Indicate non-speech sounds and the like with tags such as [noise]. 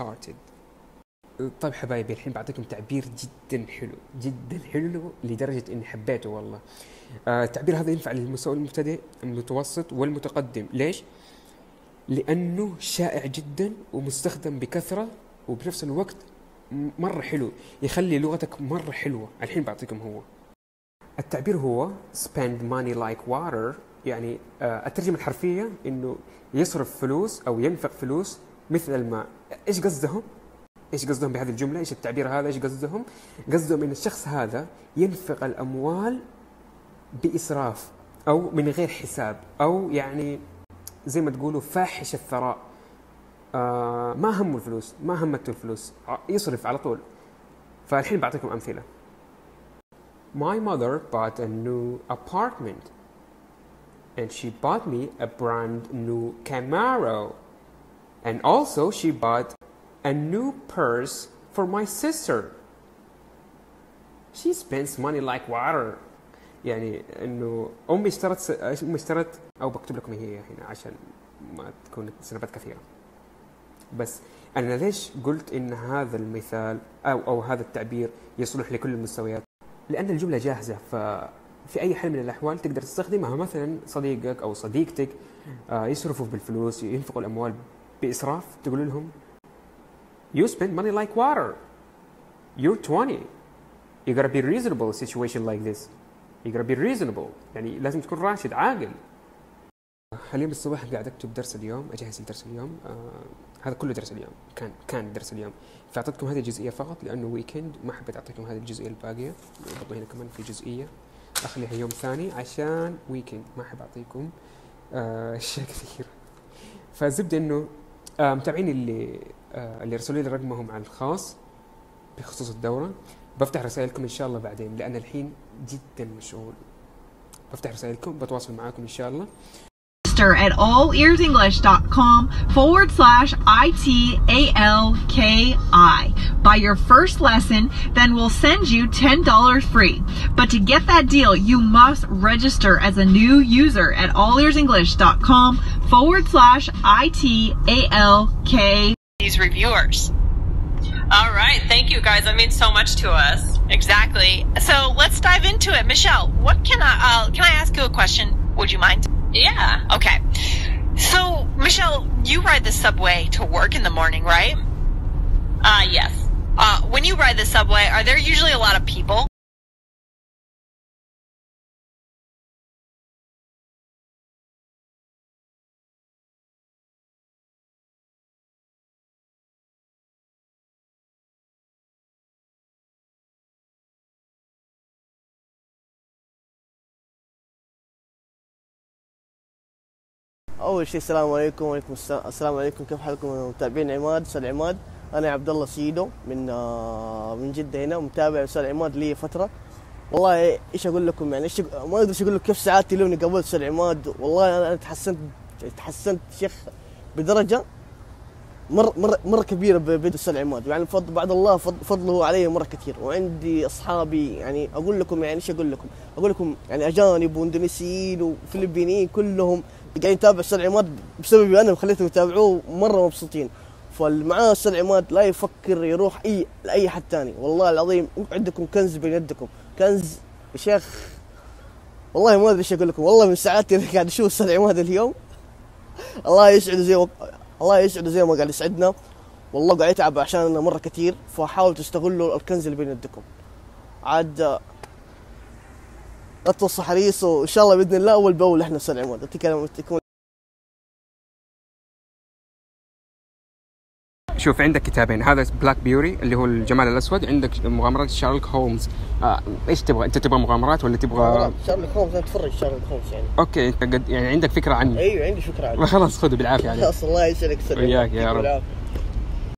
started. طيب حبايبي الحين بعطيكم تعبير جدا حلو جدا حلو لدرجة إني حبيته والله. آه التعبير هذا ينفع للمستوى المبتدئ المتوسط والمتقدم. ليش؟ لأنه شائع جدا ومستخدم بكثرة وبنفس الوقت مرة حلو يخلي لغتك مرة حلوة. الحين بعطيكم هو. التعبير هو spend money like water يعني آه الترجمة الحرفية إنه يصرف فلوس أو ينفق فلوس مثل الماء إيش قصدهم؟ إيش قصدهم بهذه الجملة؟ إيش التعبير هذا؟ إيش قصدهم؟ قصدهم إن الشخص هذا ينفق الأموال بإسراف أو من غير حساب أو يعني زي ما تقولوا فاحش الثراء آه ما همه الفلوس ما همته الفلوس ع- يصرف على طول فالحين بعطيكم أمثلة My mother bought a new apartment and she bought me a brand new Camaro and also she bought a new purse for my sister. She spends money like water. يعني إنه أمي اشترت. أمي اشترت أو بكتب لكم هي هنا عشان ما تكون سنبات كثيرة. بس أنا ليش قلت إن هذا المثال أو أو هذا التعبير يصلح لكل المستويات؟ لأن الجملة جاهزة ففي أي حال من الأحوال تقدر تستخدمها مثلا صديقك أو صديقتك آه، يصرفوا بالفلوس ينفقوا الأموال بإسراف تقول لهم You spend money like water. You're 20. You gotta be reasonable situation like this. You gotta be reasonable. يعني لازم تكون راشد عاقل. اليوم الصباح قاعد أكتب درس اليوم أجهز لدرس اليوم آه هذا كله درس اليوم كان كان درس اليوم فأعطيتكم هذه الجزئية فقط لأنه ويكند ما حبيت أعطيكم هذه الجزئية الباقية برضو هنا كمان في جزئية أخليها يوم ثاني عشان ويكند ما احب أعطيكم آه أشياء كثير فالزبده إنه آه متابعين اللي آه اللي رسلوا لي رقمهم على الخاص بخصوص الدورة. بفتح رسائلكم إن شاء الله بعدين لأن الحين جدا مشغول. بفتح رسائلكم بتواصل معاكم إن شاء الله. Register at allearsenglish.com forward slash I-T-A-L-K-I. Buy your first lesson, then we'll send you $10 free. But to get that deal, you must register as a new user at allearsenglish.com forward slash I-T-A-L-K. these reviewers. All right, thank you guys. That means so much to us. Exactly. So let's dive into it. Michelle, what can I uh, can I ask you a question? Would you mind? Yeah. Okay. So Michelle, you ride the subway to work in the morning, right? Uh yes. Uh, when you ride the subway, are there usually a lot of people? أول شيء السلام عليكم وعليكم السلام السلام عليكم. كيف حالكم؟ متابعين عماد أستاذ عماد. أنا عبد الله سيدو من آه، من جدة هنا متابع أستاذ عماد لي فترة. والله إيش أقول لكم؟ يعني إيش ما أقدر أقول لكم. كيف سعادتي لو اني قابلت أستاذ عماد؟ والله أنا تحسنت تحسنت شيخ بدرجة. مره مره مرة كبيرة بيد أستاذ عماد. يعني فضل بعد الله فضل فضله علي مرة كثير. وعندي أصحابي يعني أقول لكم يعني إيش أقول لكم؟ أقول لكم يعني أجانب وإندونيسيين وفلبينيين كلهم قاعدين يتابعوا أستاذ عماد بسببي أنا وخليتهم يتابعوه مرة مبسوطين. فالمعاه أستاذ عماد لا يفكر يروح أي لأي حد ثاني والله العظيم عندكم كنز بين يدكم. كنز يا شيخ والله ما أدري إيش أقول لكم. والله من سعادتي اني قاعد أشوف أستاذ عماد اليوم الله يسعده زي ما الله يسعده زي ما قاعد يسعدنا. والله قاعد يتعب عشاننا مرة كثير فحاولوا تستغلوا الكنز اللي بين يدكم. عاد توصوا حريص وإن شاء الله بإذن الله أول بأول إحنا عماد يعطيك يعطيكم شوف عندك كتابين. هذا بلاك بيوري اللي هو الجمال الأسود. عندك مغامرات شارلوك هولمز آه إيش تبغى؟ أنت تبغى مغامرات ولا تبغى شارلوك هومز أنا اتفرج شارلوك هومز يعني. أوكي أنت قد يعني عندك فكرة عنه أيوه عندي فكرة عنه [laughs] خلاص خذه بالعافية عليك خلاص الله يسعدك. وياك يا رب.